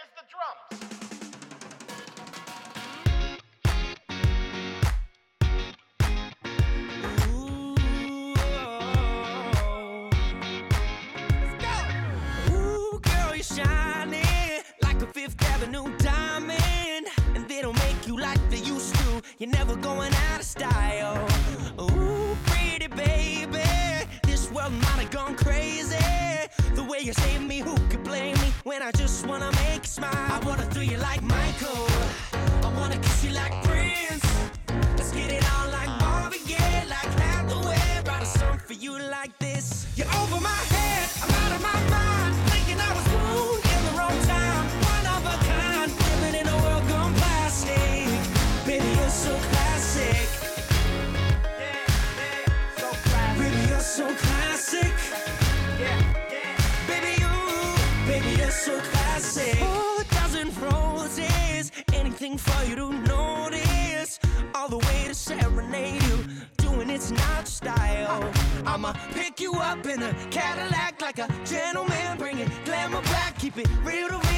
Where's the drums? Oh. Fifth Avenue diamond, and they don't make you like they used to. You're never going out of style. Ooh, pretty baby, this world might have gone crazy. The way you saved me, who could blame? When I just wanna make you smile. I wanna throw you like Michael. I wanna kiss you like Prince. Let's get it on like Marvin Gaye, like Hathaway. Write a song for you like this. You're over my head, I'm out of my mind. For you to notice. All the way to serenade you, doing it's not style. I'ma pick you up in a Cadillac like a gentleman, bring it glamour back, keep it real to